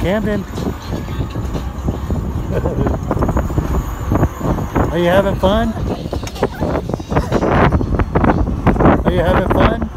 Camden. Are you having fun? Are you having fun?